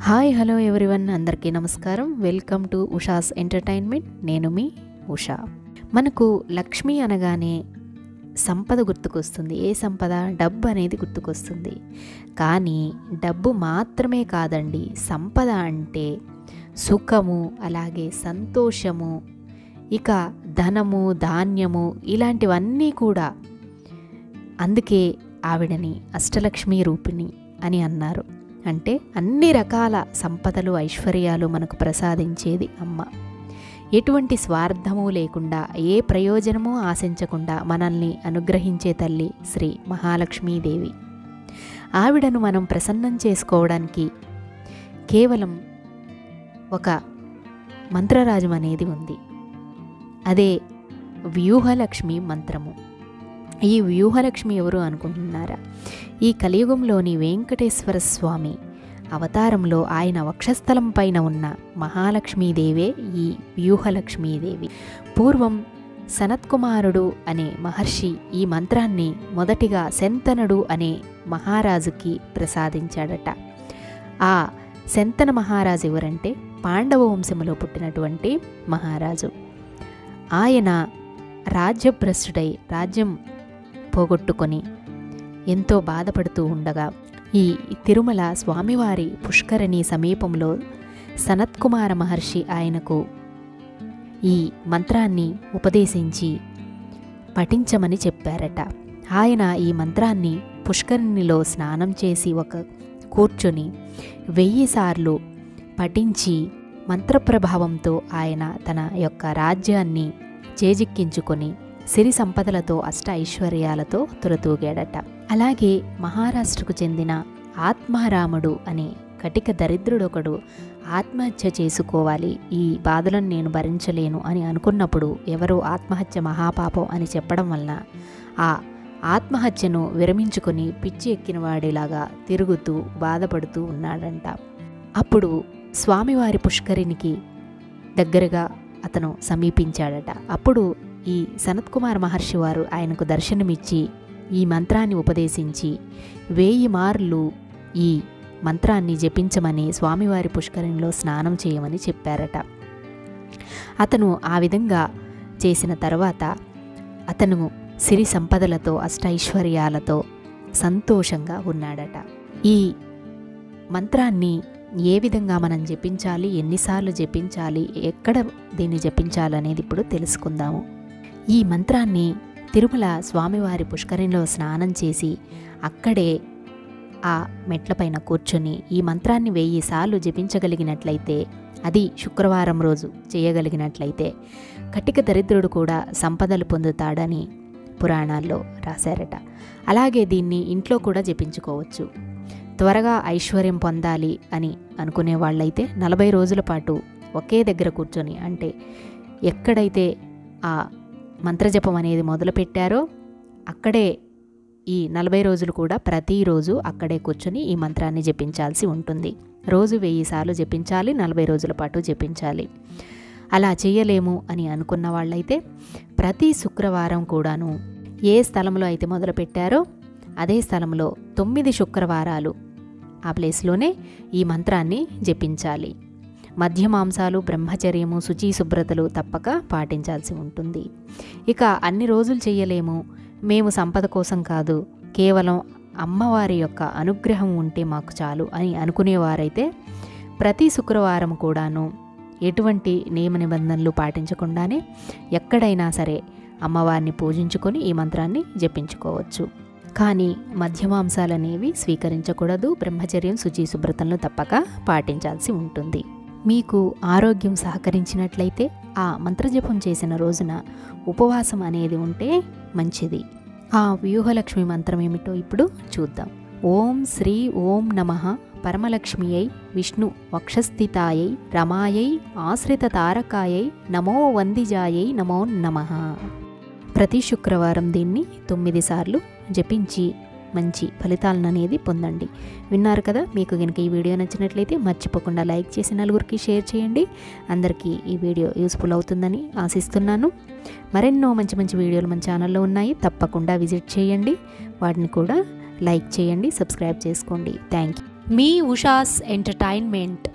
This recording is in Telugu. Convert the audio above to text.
Hi hello everyone. అందరికీ నమస్కారం. Welcome to Usha's entertainment. నేను మీ ఉషా. మనకు లక్ష్మి అనగానే సంపద గుర్తుకొస్తుంది. ఏ సంపద? డబ్బు అనేది గుర్తుకొస్తుంది. కానీ డబ్బు మాత్రమే కాదండి సంపద అంటే సుఖము అలాగే సంతోషము ఇక ధనము ధాన్యము ఇలాంటివన్నీ కూడా. అందుకే ఆవిడని అష్టలక్ష్మి రూపిణి అని అన్నారు. అంటే అన్ని రకాల సంపదలు ఐశ్వర్యాలు మనకు ప్రసాదించేది అమ్మ. ఎటువంటి స్వార్థము లేకుండా ఏ ప్రయోజనము ఆశించకుండా మనల్ని అనుగ్రహించే తల్లి శ్రీ మహాలక్ష్మీదేవి. ఆవిడను మనం ప్రసన్నం చేసుకోవడానికి కేవలం ఒక మంత్రరాజం అనేది ఉంది. అదే వ్యూహలక్ష్మి మంత్రము. ఈ వ్యూహలక్ష్మి ఎవరు అనుకుంటున్నారా? ఈ కలియుగంలోని వెంకటేశ్వర స్వామి అవతారంలో ఆయన వక్షస్థలం పైన ఉన్న మహాలక్ష్మీదేవే ఈ వ్యూహలక్ష్మీదేవి. పూర్వం సనత్కుమారుడు అనే మహర్షి ఈ మంత్రాన్ని మొదటిగా శంతనుడు అనే మహారాజుకి ప్రసాదించాడట. ఆ శంతన మహారాజు ఎవరంటే పాండవ వంశములో పుట్టినటువంటి మహారాజు. ఆయన రాజ్యభ్రష్టుడై రాజ్యం పోగొట్టుకొని ఎంతో బాధపడుతూ ఉండగా ఈ తిరుమల స్వామివారి పుష్కరిణి సమీపంలో సనత్కుమార మహర్షి ఆయనకు ఈ మంత్రాన్ని ఉపదేశించి పఠించమని చెప్పారట. ఆయన ఈ మంత్రాన్ని పుష్కరిణిలో స్నానం చేసి ఒక కూర్చొని వెయ్యి సార్లు పఠించి మంత్రప్రభావంతో ఆయన తన యొక్క రాజ్యాన్ని చేజిక్కించుకొని సిరి సంపదలతో అష్ట ఐశ్వర్యాలతో తురతూగాడట అలాగే మహారాష్ట్రకు చెందిన ఆత్మారాముడు అనే కటిక దరిద్రుడొకడు ఆత్మహత్య చేసుకోవాలి ఈ బాధలను నేను భరించలేను అని అనుకున్నప్పుడు ఎవరో ఆత్మహత్య మహాపాపం అని చెప్పడం వలన ఆ ఆత్మహత్యను విరమించుకొని పిచ్చి ఎక్కిన వాడిలాగా తిరుగుతూ బాధపడుతూ ఉన్నాడంట. అప్పుడు స్వామివారి పుష్కరినికి దగ్గరగా అతను సమీపించాడట. అప్పుడు ఈ సనత్కుమార్ మహర్షి వారు ఆయనకు దర్శనమిచ్చి ఈ మంత్రాన్ని ఉపదేశించి వేయి మార్లు ఈ మంత్రాన్ని జపించమని స్వామివారి పుష్కరిణిలో స్నానం చేయమని చెప్పారట. అతను ఆ విధంగా చేసిన తర్వాత అతను సిరి సంపదలతో అష్టైశ్వర్యాలతో సంతోషంగా ఉన్నాడట. ఈ మంత్రాన్ని ఏ విధంగా మనం జపించాలి ఎన్నిసార్లు జపించాలి ఎక్కడ దీన్ని జపించాలనేది ఇప్పుడు తెలుసుకుందాము. ఈ మంత్రాన్ని తిరుమల స్వామివారి పుష్కరిణిలో స్నానం చేసి అక్కడే ఆ మెట్లపైన కూర్చొని ఈ మంత్రాన్ని వెయ్యి సార్లు జపించగలిగినట్లయితే అది శుక్రవారం రోజు చేయగలిగినట్లయితే కటిక దరిద్రుడు కూడా సంపదలు పొందుతాడని పురాణాల్లో రాశారట. అలాగే దీన్ని ఇంట్లో కూడా జపించుకోవచ్చు. త్వరగా ఐశ్వర్యం పొందాలి అని అనుకునే వాళ్ళైతే నలభై రోజుల పాటు ఒకే దగ్గర కూర్చొని అంటే ఎక్కడైతే ఆ మంత్రజపం అనేది మొదలుపెట్టారో. అక్కడే ఈ నలభై రోజులు కూడా ప్రతిరోజు అక్కడే కూర్చొని ఈ మంత్రాన్ని జపించాల్సి ఉంటుంది. రోజు వెయ్యి సార్లు జపించాలి నలభై రోజుల పాటు జపించాలి. అలా చేయలేము అని అనుకున్న వాళ్ళైతే ప్రతి శుక్రవారం కూడాను ఏ స్థలంలో అయితే మొదలుపెట్టారో అదే స్థలంలో తొమ్మిది శుక్రవారాలు ఆ ప్లేస్లోనే ఈ మంత్రాన్ని జపించాలి. మధ్య మాంసాలు బ్రహ్మచర్యము శుచి శుభ్రతలు తప్పక పాటించాల్సి ఉంటుంది. ఇక అన్ని రోజులు చేయలేము మేము సంపద కోసం కాదు. కేవలం అమ్మవారి యొక్క అనుగ్రహం ఉంటే మాకు చాలు అని అనుకునేవారైతే ప్రతి శుక్రవారం కూడాను ఎటువంటి నియమ నిబంధనలు పాటించకుండానే ఎక్కడైనా సరే అమ్మవారిని పూజించుకొని ఈ మంత్రాన్ని జపించుకోవచ్చు. కానీ మధ్యమాంసాలనేవి స్వీకరించకూడదు. బ్రహ్మచర్యం శుచి శుభ్రతలను తప్పక పాటించాల్సి ఉంటుంది. మీకు ఆరోగ్యం సహకరించినట్లయితే ఆ మంత్రజపం చేసిన రోజున ఉపవాసం అనేది ఉంటే మంచిది. ఆ వ్యూహలక్ష్మి మంత్రం ఏమిటో ఇప్పుడు చూద్దాం. ఓం శ్రీ ఓం నమ. పరమలక్ష్మియై విష్ణు వక్షస్థితాయై రమాయై ఆశ్రిత తారకాయై నమో వందిజాయై నమో నమ. ప్రతి శుక్రవారం దీన్ని తొమ్మిది సార్లు జపించి మంచి ఫలితాలను అనేది పొందండి. విన్నారు కదా? మీకు కనుక ఈ వీడియో నచ్చినట్లయితే మర్చిపోకుండా లైక్ చేసి నలుగురికి షేర్ చేయండి. అందరికీ ఈ వీడియో యూస్ఫుల్ అవుతుందని ఆశిస్తున్నాను. మరెన్నో మంచి మంచి వీడియోలు మన ఛానల్లో ఉన్నాయి. తప్పకుండా విజిట్ చేయండి. వాటిని కూడా లైక్ చేయండి సబ్స్క్రైబ్ చేసుకోండి. థ్యాంక్ యూ మీ ఉషాస్ ఎంటర్టైన్మెంట్